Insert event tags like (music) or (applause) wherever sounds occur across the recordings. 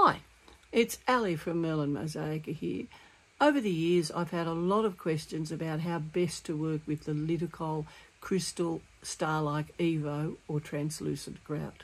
Hi, it's Ali from Merlin Mosaica here. Over the years, I've had a lot of questions about how best to work with the Litokol Crystal Starlike Evo or translucent grout.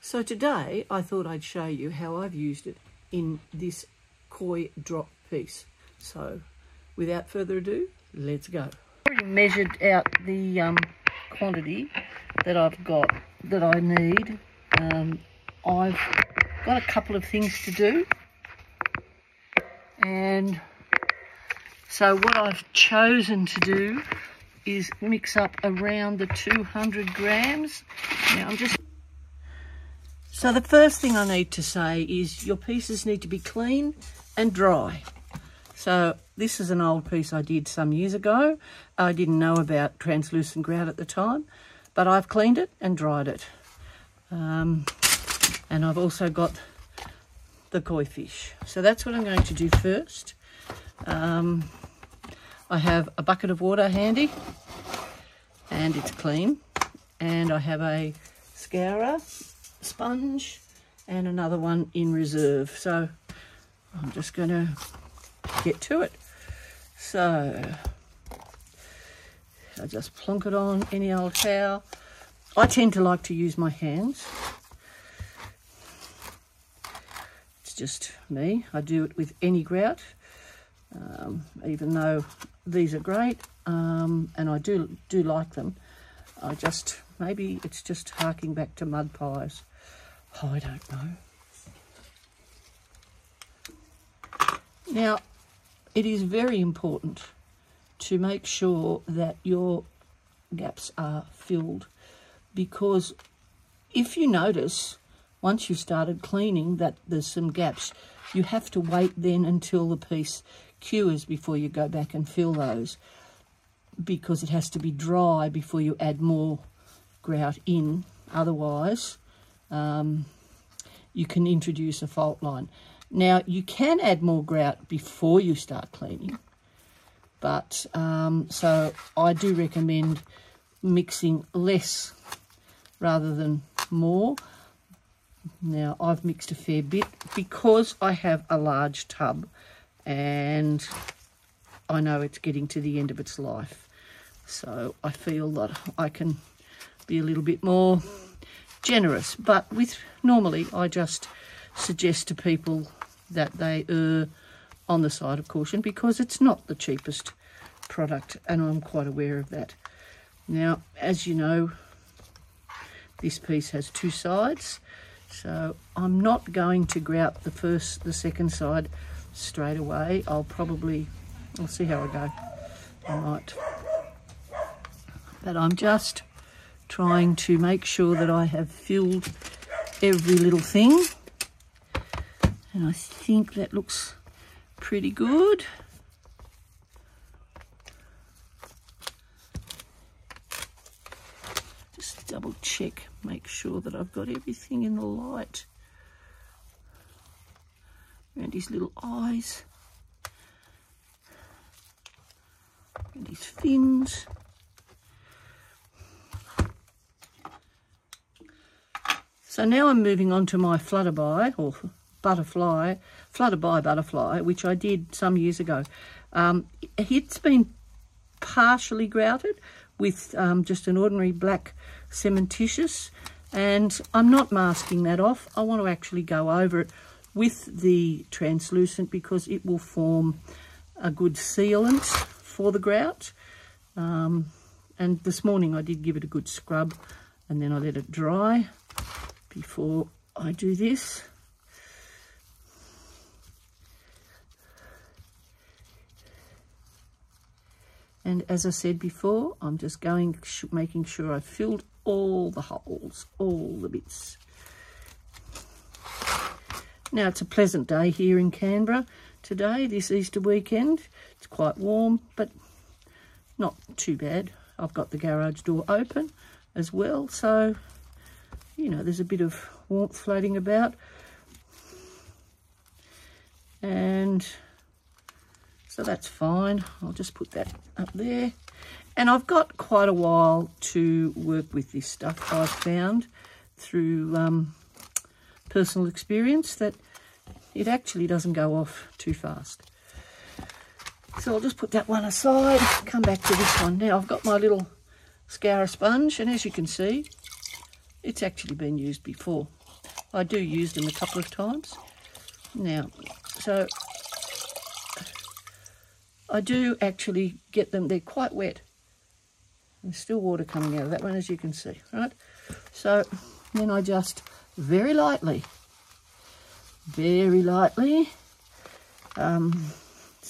So today, I thought I'd show you how I've used it in this koi drop piece. So without further ado, let's go. I already measured out the um, quantity that I've got that I need. Um, I've got a couple of things to do. And so what I've chosen to do is mix up around the 200 grams. Now I'm just... So the first thing I need to say is your pieces need to be clean and dry. So this is an old piece I did some years ago. I didn't know about translucent grout at the time, but I've cleaned it and dried it. Um, and I've also got the koi fish. So that's what I'm going to do first. Um, I have a bucket of water handy and it's clean. And I have a scourer, sponge and another one in reserve. So I'm just going to get to it. So I just plonk it on any old towel. I tend to like to use my hands just me. I do it with any grout, um, even though these are great um, and I do do like them. I just, maybe it's just harking back to mud pies. Oh, I don't know. Now, it is very important to make sure that your gaps are filled because if you notice once you've started cleaning that there's some gaps, you have to wait then until the piece cures before you go back and fill those because it has to be dry before you add more grout in. Otherwise, um, you can introduce a fault line. Now, you can add more grout before you start cleaning, but um, so I do recommend mixing less rather than more now, I've mixed a fair bit because I have a large tub and I know it's getting to the end of its life. So I feel that I can be a little bit more generous. But with normally, I just suggest to people that they err on the side of caution because it's not the cheapest product and I'm quite aware of that. Now, as you know, this piece has two sides so I'm not going to grout the first, the second side straight away. I'll probably, I'll see how I go. I might. But I'm just trying to make sure that I have filled every little thing. And I think that looks pretty good. Just double check make sure that I've got everything in the light. Around his little eyes. And his fins. So now I'm moving on to my flutterby or butterfly flutterby butterfly which I did some years ago. Um, it's been partially grouted with um, just an ordinary black cementitious and I'm not masking that off. I want to actually go over it with the translucent because it will form a good sealant for the grout. Um, and this morning I did give it a good scrub and then I let it dry before I do this. And as I said before, I'm just going, making sure I've filled all the holes, all the bits. Now, it's a pleasant day here in Canberra today, this Easter weekend. It's quite warm, but not too bad. I've got the garage door open as well, so, you know, there's a bit of warmth floating about. And so that's fine. I'll just put that up there. And I've got quite a while to work with this stuff. I've found through um, personal experience that it actually doesn't go off too fast. So I'll just put that one aside, come back to this one. Now I've got my little scour sponge, and as you can see, it's actually been used before. I do use them a couple of times. Now, so I do actually get them, they're quite wet. There's still water coming out of that one, as you can see, right? So then I just very lightly, very lightly, um,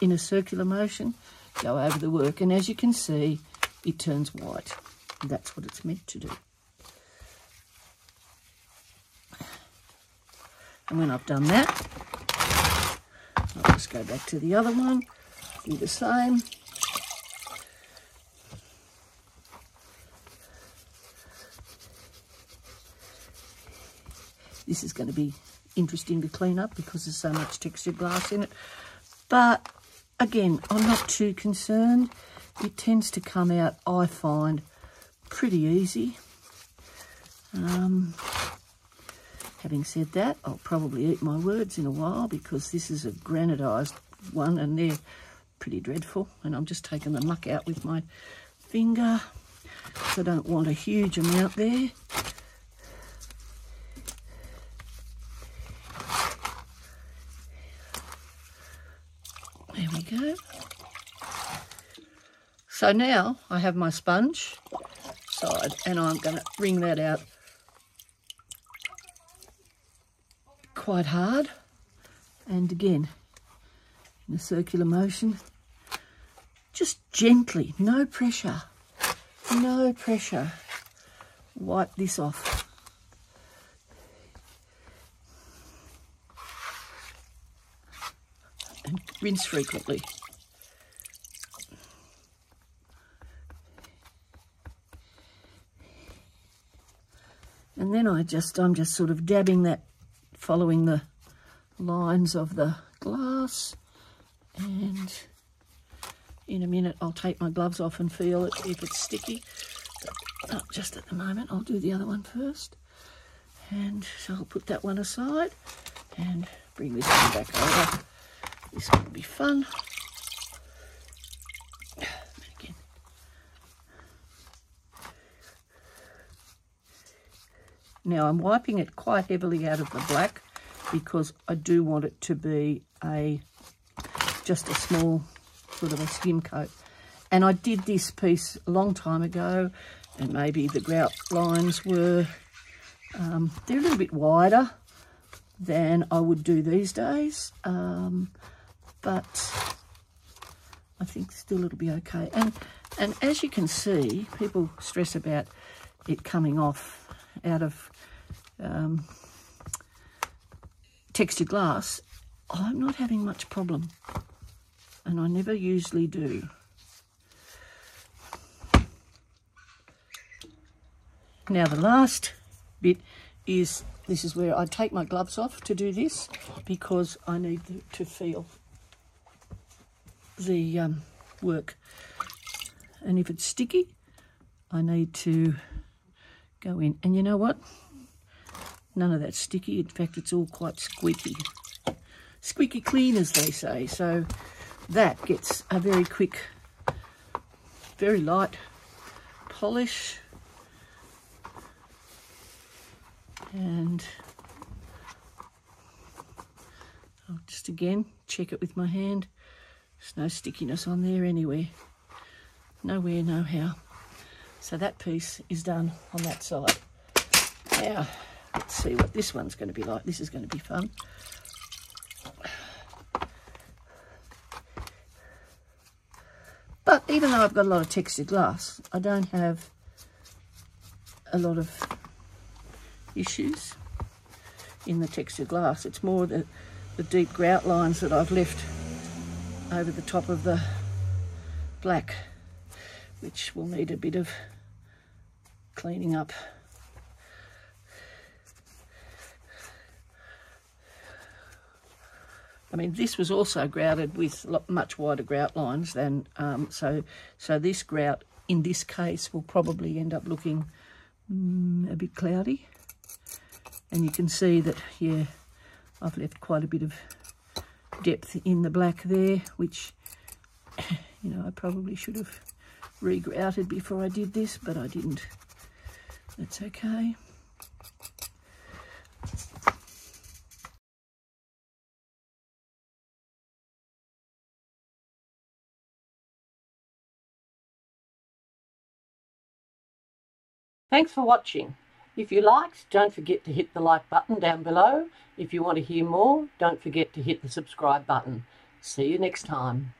in a circular motion, go over the work. And as you can see, it turns white. That's what it's meant to do. And when I've done that, I'll just go back to the other one, do the same. This is going to be interesting to clean up because there's so much textured glass in it. But again, I'm not too concerned. It tends to come out, I find, pretty easy. Um, having said that, I'll probably eat my words in a while because this is a granitized one and they're pretty dreadful. And I'm just taking the muck out with my finger. So I don't want a huge amount there. There we go. So now I have my sponge side and I'm going to wring that out quite hard and again in a circular motion just gently no pressure no pressure. Wipe this off. And rinse frequently. And then I just I'm just sort of dabbing that following the lines of the glass and in a minute I'll take my gloves off and feel it if it's sticky. But not just at the moment I'll do the other one first. And so I'll put that one aside and bring this one back over? This will be fun. Now I'm wiping it quite heavily out of the black because I do want it to be a just a small sort of a skim coat. And I did this piece a long time ago and maybe the grout lines were, um, they're a little bit wider than I would do these days. Um, but I think still it'll be okay. And, and as you can see, people stress about it coming off out of um, textured glass, I'm not having much problem. And I never usually do. Now the last bit is, this is where I take my gloves off to do this because I need to feel the um, work. And if it's sticky, I need to go in. And you know what? None of that sticky. In fact, it's all quite squeaky. Squeaky clean, as they say. So that gets a very quick, very light polish. And I'll just again check it with my hand. There's no stickiness on there anywhere. Nowhere, no how. So that piece is done on that side. Now, let's see what this one's going to be like. This is going to be fun. Even though I've got a lot of textured glass, I don't have a lot of issues in the textured glass. It's more the, the deep grout lines that I've left over the top of the black, which will need a bit of cleaning up. I mean, this was also grouted with much wider grout lines than, um, so, so this grout in this case will probably end up looking mm, a bit cloudy. And you can see that, yeah, I've left quite a bit of depth in the black there, which, (coughs) you know, I probably should have regrouted before I did this, but I didn't. That's okay. Thanks for watching. If you liked, don't forget to hit the like button down below. If you want to hear more, don't forget to hit the subscribe button. See you next time.